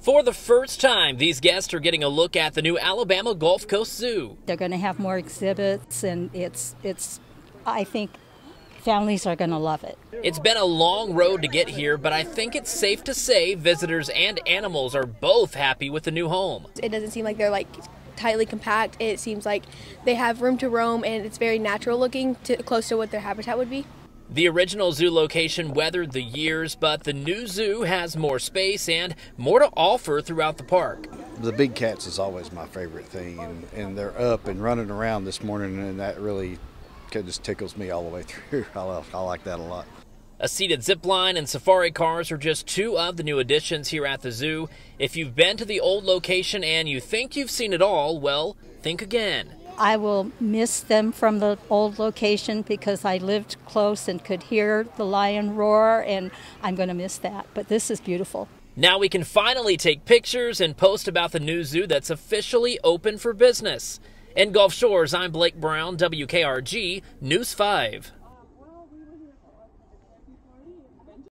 For the first time, these guests are getting a look at the new Alabama Gulf Coast Zoo. They're going to have more exhibits, and it's, it's I think families are going to love it. It's been a long road to get here, but I think it's safe to say visitors and animals are both happy with the new home. It doesn't seem like they're like tightly compact. It seems like they have room to roam and it's very natural looking, to, close to what their habitat would be. The original zoo location weathered the years, but the new zoo has more space and more to offer throughout the park. The big cats is always my favorite thing, and, and they're up and running around this morning, and that really kind of just tickles me all the way through. I, love, I like that a lot. A seated zip line and safari cars are just two of the new additions here at the zoo. If you've been to the old location and you think you've seen it all, well, think again. I will miss them from the old location because I lived close and could hear the lion roar, and I'm going to miss that. But this is beautiful. Now we can finally take pictures and post about the new zoo that's officially open for business. In Gulf Shores, I'm Blake Brown, WKRG News 5.